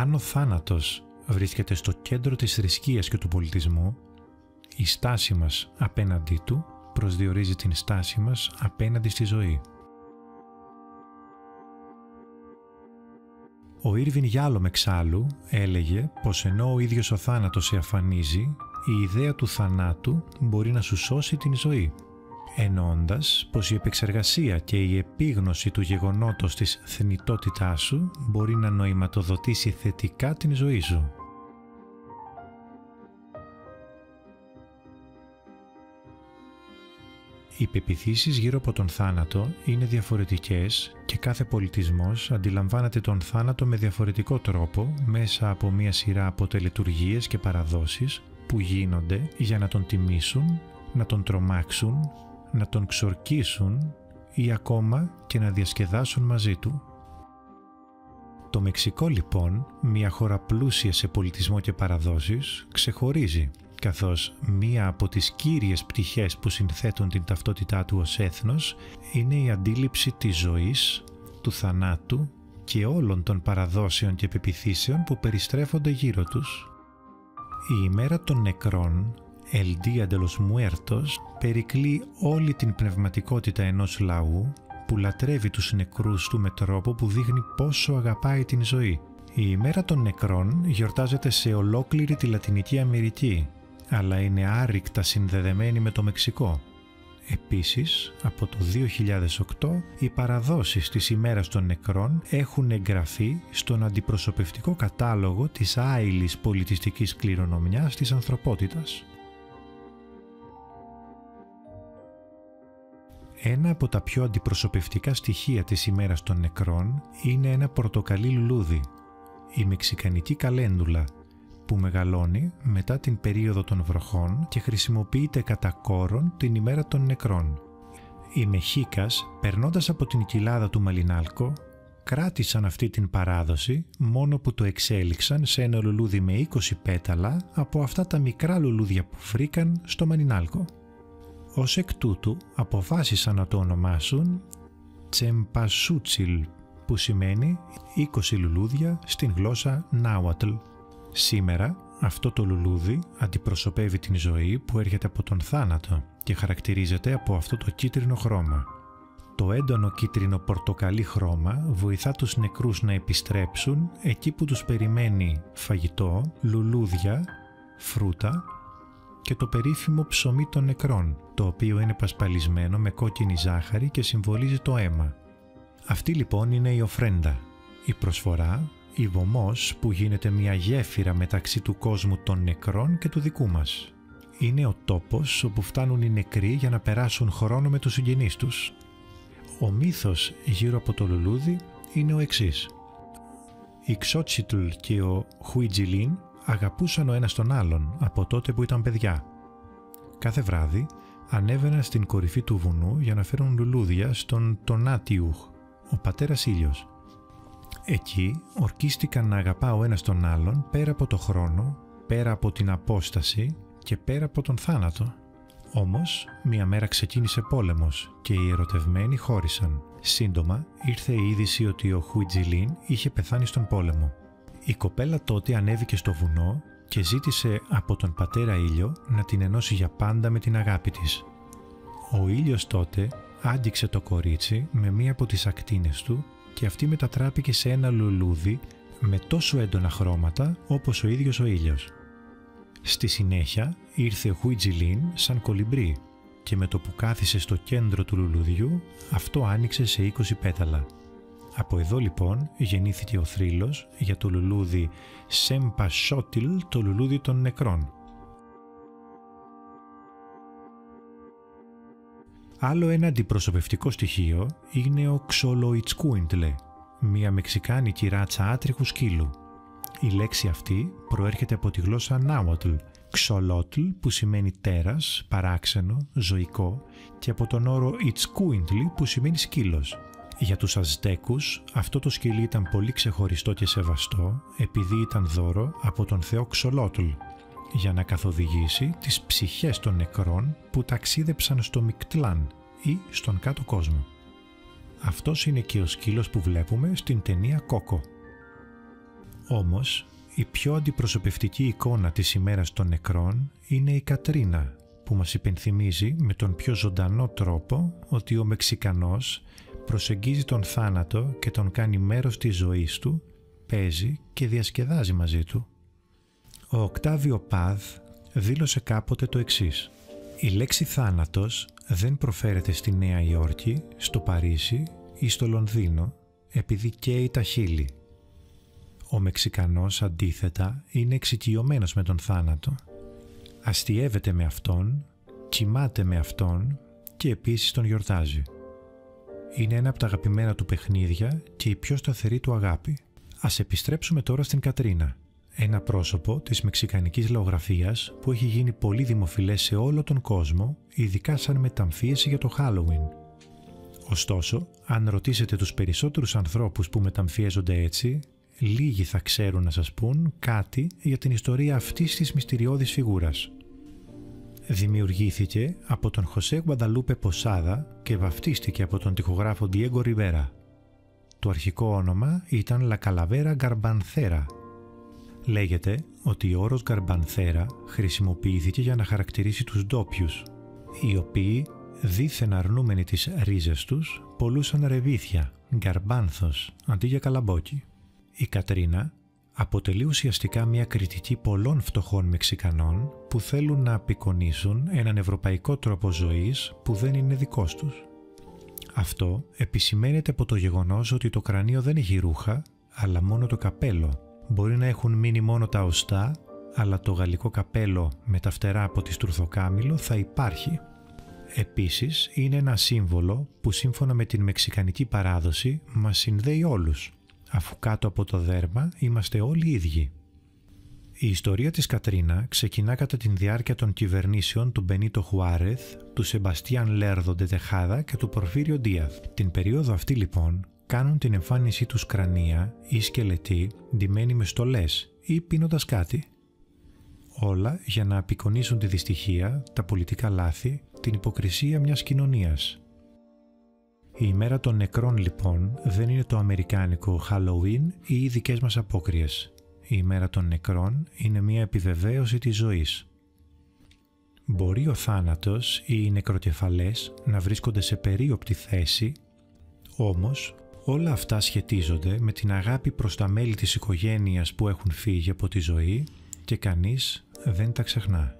Αν ο θάνατος βρίσκεται στο κέντρο της θρησκείας και του πολιτισμού, η στάση μας απέναντί του προσδιορίζει την στάση μας απέναντι στη ζωή. Ο Ήρβιν Γιάλο εξάλλου έλεγε πως ενώ ο ίδιος ο θάνατος σε αφανίζει, η ιδέα του θανάτου μπορεί να σου σώσει την ζωή, εννοώντας πως η επεξεργασία και η επίγνωση του γεγονότος της θνητότητάς σου μπορεί να νοηματοδοτήσει θετικά την ζωή σου. Οι πεπιθήσεις γύρω από τον θάνατο είναι διαφορετικές και κάθε πολιτισμός αντιλαμβάνεται τον θάνατο με διαφορετικό τρόπο μέσα από μία σειρά από τελετουργίες και παραδόσεις που γίνονται για να τον τιμήσουν, να τον τρομάξουν, να τον ξορκίσουν ή ακόμα και να διασκεδάσουν μαζί του. Το Μεξικό λοιπόν, μια χώρα πλούσια σε πολιτισμό και παραδόσεις, ξεχωρίζει καθώς μία από τις κύριες πτυχές που συνθέτουν την ταυτότητά του ως έθνος είναι η αντίληψη της ζωής, του θανάτου και όλων των παραδόσεων και πεπιθήσεων που περιστρέφονται γύρω τους. Η ημέρα των νεκρών, El Día de los Muertos, περικλεί όλη την πνευματικότητα ενός λαού που λατρεύει τους νεκρούς του με τρόπο που δείχνει πόσο αγαπάει την ζωή. Η ημέρα των νεκρών γιορτάζεται σε ολόκληρη τη Λατινική Αμερική αλλά είναι άρρηκτα συνδεδεμένη με το Μεξικό. Επίσης, από το 2008, οι παραδόσεις της ημέρας των νεκρών έχουν εγγραφεί στον αντιπροσωπευτικό κατάλογο της άειλης πολιτιστικής κληρονομιάς της ανθρωπότητας. Ένα από τα πιο αντιπροσωπευτικά στοιχεία της ημέρας των νεκρών είναι ένα πορτοκαλί λουλούδι, η μεξικανική καλέντουλα, που μεγαλώνει μετά την περίοδο των βροχών και χρησιμοποιείται κατά κόρον την ημέρα των νεκρών. Οι Μεχίκας, περνώντας από την κοιλάδα του Μαλινάλκο, κράτησαν αυτή την παράδοση μόνο που το εξέλιξαν σε ένα λουλούδι με 20 πέταλα από αυτά τα μικρά λουλούδια που βρήκαν στο Μαλινάλκο. Ως εκ τούτου αποφάσισαν να το ονομάσουν Τσεμπασούτσιλ που σημαίνει 20 λουλούδια στην γλώσσα Νάουατλ. Σήμερα αυτό το λουλούδι αντιπροσωπεύει την ζωή που έρχεται από τον θάνατο και χαρακτηρίζεται από αυτό το κίτρινο χρώμα. Το έντονο κίτρινο πορτοκαλί χρώμα βοηθά τους νεκρούς να επιστρέψουν εκεί που τους περιμένει φαγητό, λουλούδια, φρούτα και το περίφημο ψωμί των νεκρών, το οποίο είναι πασπαλισμένο με κόκκινη ζάχαρη και συμβολίζει το αίμα. Αυτή λοιπόν είναι η οφρέντα, η προσφορά η βωμός που γίνεται μια γέφυρα μεταξύ του κόσμου των νεκρών και του δικού μας. Είναι ο τόπος όπου φτάνουν οι νεκροί για να περάσουν χρόνο με τους συγγενείς τους. Ο μύθος γύρω από το λουλούδι είναι ο εξής. Η Ξότσιτλ και ο Χουιτζιλίν αγαπούσαν ο ένας τον άλλον από τότε που ήταν παιδιά. Κάθε βράδυ ανέβαιναν στην κορυφή του βουνού για να φέρουν λουλούδια στον Τονάτιουχ, ο πατέρας ήλιος. Εκεί ορκίστηκαν να αγαπά ο ένας τον άλλον πέρα από το χρόνο, πέρα από την απόσταση και πέρα από τον θάνατο. Όμως, μία μέρα ξεκίνησε πόλεμος και οι ερωτευμένοι χώρισαν. Σύντομα ήρθε η είδηση ότι ο Χουιτζιλίν είχε πεθάνει στον πόλεμο. Η κοπέλα τότε ανέβηκε στο βουνό και ζήτησε από τον πατέρα ήλιο να την ενώσει για πάντα με την αγάπη της. Ο ήλιος τότε άγγιξε το κορίτσι με μία από τις ακτίνες του και αυτή μετατράπηκε σε ένα λουλούδι με τόσο έντονα χρώματα όπως ο ίδιος ο ήλιος. Στη συνέχεια ήρθε ο Χουιτζιλίν σαν κολυμπρί και με το που κάθισε στο κέντρο του λουλουδιού αυτό άνοιξε σε 20 πέταλα. Από εδώ λοιπόν γεννήθηκε ο θρύλος για το λουλούδι Σέμπα Σότιλ, το λουλούδι των νεκρών. Άλλο ένα αντιπροσωπευτικό στοιχείο είναι ο Ξολοιτσκούιντλε, μια μεξικάνικη ράτσα άτριχου σκύλου. Η λέξη αυτή προέρχεται από τη γλώσσα Νάουατλ, Ξολότλ που σημαίνει τέρας, παράξενο, ζωικό και από τον όρο Ιτσκούιντλι που σημαίνει σκύλος. Για τους Αζτέκους αυτό το σκυλί ήταν πολύ ξεχωριστό και σεβαστό επειδή ήταν δώρο από τον θεό Ξολότλ για να καθοδηγήσει τις ψυχές των νεκρών που ταξίδεψαν στο Μικτλάν ή στον κάτω κόσμο. Αυτός είναι και ο σκύλος που βλέπουμε στην ταινία «Κόκο». Όμως, η πιο αντιπροσωπευτική εικόνα της ημέρας των νεκρών είναι η Κατρίνα, που μας υπενθυμίζει με τον πιο ζωντανό τρόπο ότι ο Μεξικανός προσεγγίζει τον θάνατο και τον κάνει μέρος της ζωής του, παίζει και διασκεδάζει μαζί του. Ο Οκτάβιο Παδ δήλωσε κάποτε το εξής «Η λέξη θάνατος δεν προφέρεται στη Νέα Υόρκη, στο Παρίσι ή στο Λονδίνο επειδή καίει τα χείλη. Ο Μεξικανός αντίθετα είναι εξοικειωμένος με τον θάνατο. Αστιεύεται με αυτόν, κοιμάται με αυτόν και επίσης τον γιορτάζει. Είναι ένα από τα αγαπημένα του παιχνίδια και η πιο σταθερή του αγάπη. Ας επιστρέψουμε τώρα στην Κατρίνα, ένα πρόσωπο της μεξικανικής λαογραφίας που έχει γίνει πολύ δημοφιλές σε όλο τον κόσμο, ειδικά σαν μεταμφίεση για το Halloween. Ωστόσο, αν ρωτήσετε τους περισσότερους ανθρώπους που μεταμφιέζονται έτσι, λίγοι θα ξέρουν να σας πούν κάτι για την ιστορία αυτής της μυστηριώδης φιγούρας. Δημιουργήθηκε από τον Χωσέ Γουανταλούπε Ποσάδα και βαφτίστηκε από τον τυχογράφο Diego Ριβέρα. Το αρχικό όνομα ήταν La Calavera Garbanthera. Λέγεται ότι ο όρος Garbanthera χρησιμοποιήθηκε για να χαρακτηρίσει τους ντόπιους, οι οποίοι δίθεν αρνούμενοι τις ρίζες τους πολλούσαν ρεβίθια, γκαρμπάνθος, αντί για καλαμπόκι. Η Κατρίνα αποτελεί ουσιαστικά μια κριτική πολλών φτωχών Μεξικανών που θέλουν να απεικονίσουν έναν ευρωπαϊκό τρόπο ζωής που δεν είναι δικός τους. Αυτό επισημαίνεται από το γεγονός ότι το κρανίο δεν έχει ρούχα, αλλά μόνο το καπέλο. Μπορεί να έχουν μείνει μόνο τα οστά, αλλά το γαλλικό καπέλο με τα φτερά από τη στουρθοκάμιλο θα υπάρχει. Επίσης είναι ένα σύμβολο που σύμφωνα με την μεξικανική παράδοση μας συνδέει όλους, αφού κάτω από το δέρμα είμαστε όλοι ίδιοι. Η ιστορία της Κατρίνα ξεκινά κατά την διάρκεια των κυβερνήσεων του Μπενίτο Χουάρεθ, του Σεμπαστιάν Λέρδο Ντετεχάδα και του Πορφύριο Ντίαθ. Την περίοδο αυτή λοιπόν κάνουν την εμφάνισή τους κρανία ή σκελετή ντυμένοι με στολές ή πίνοντας κάτι. Όλα για να απεικονίσουν τη δυστυχία, τα πολιτικά λάθη, την υποκρισία μιας κοινωνίας. Η ημέρα των νεκρών λοιπόν δεν είναι το αμερικάνικο Halloween ή οι δικές μας απόκριες. Η ημέρα των νεκρών είναι μια επιβεβαίωση της ζωής. Μπορεί ο θάνατος ή οι νεκροκεφαλές να βρίσκονται σε περίοπτη θέση, όμως όλα αυτά σχετίζονται με την αγάπη προς τα μέλη της οικογένειας που έχουν φύγει από τη ζωή και κανείς δεν τα ξεχνά.